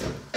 Thanks.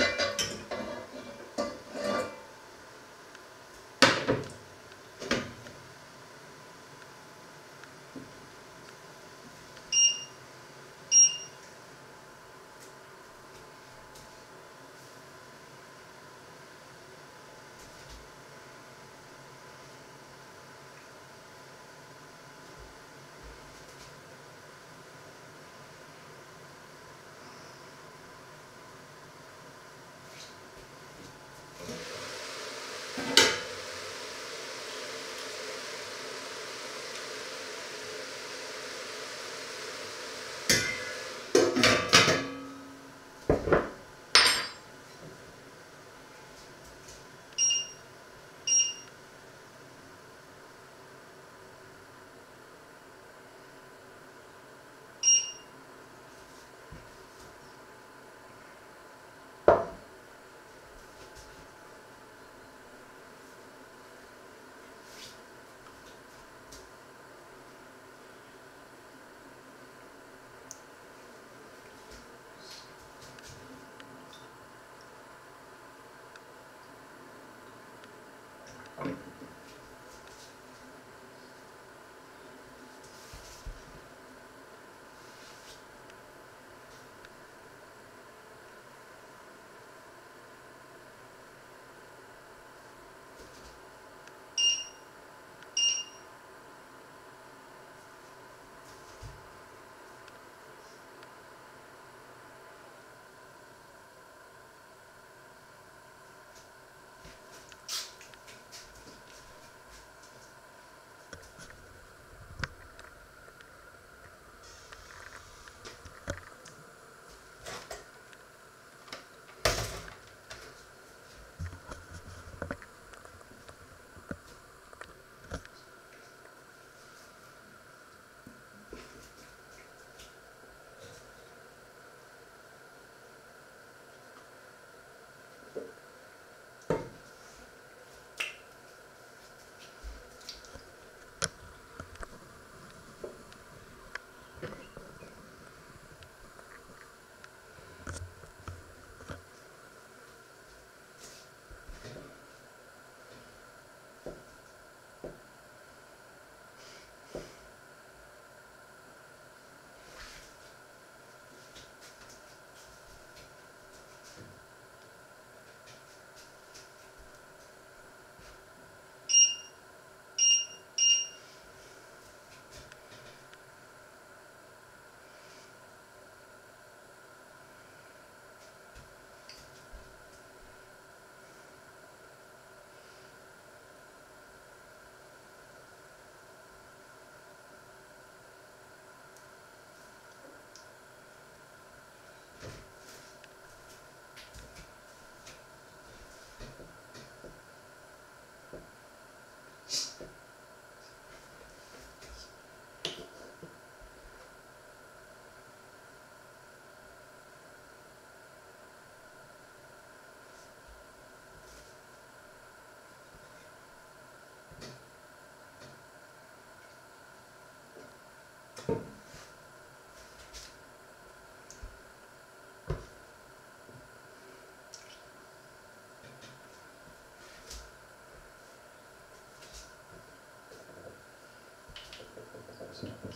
Zirkus.